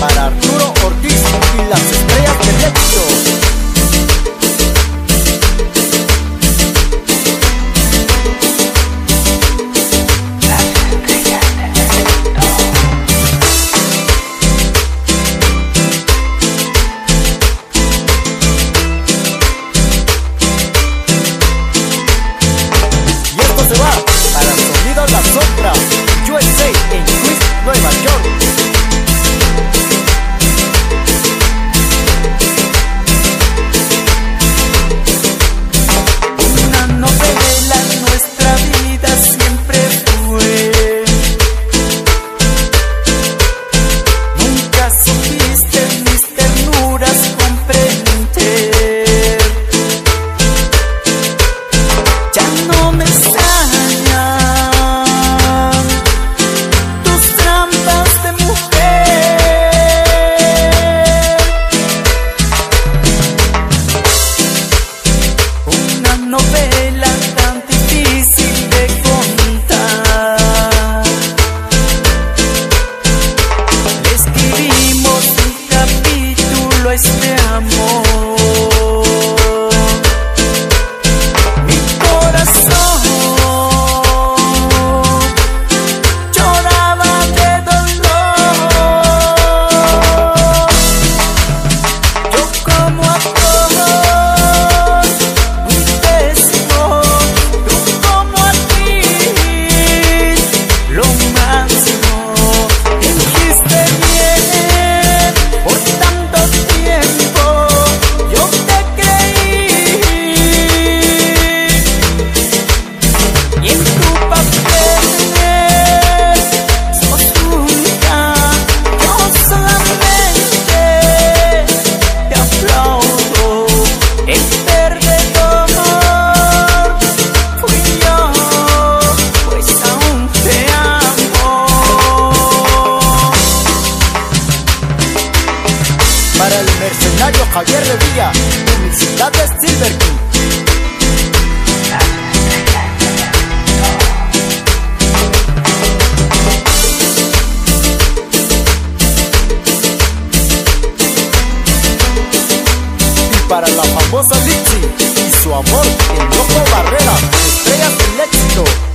para Arturo Ortiz y las estrellas del éxito. amor. escenario Javier Revilla, Publicidad de Silver King. Y para la famosa Litchi y su amor, el loco Barrera, estrellas del éxito.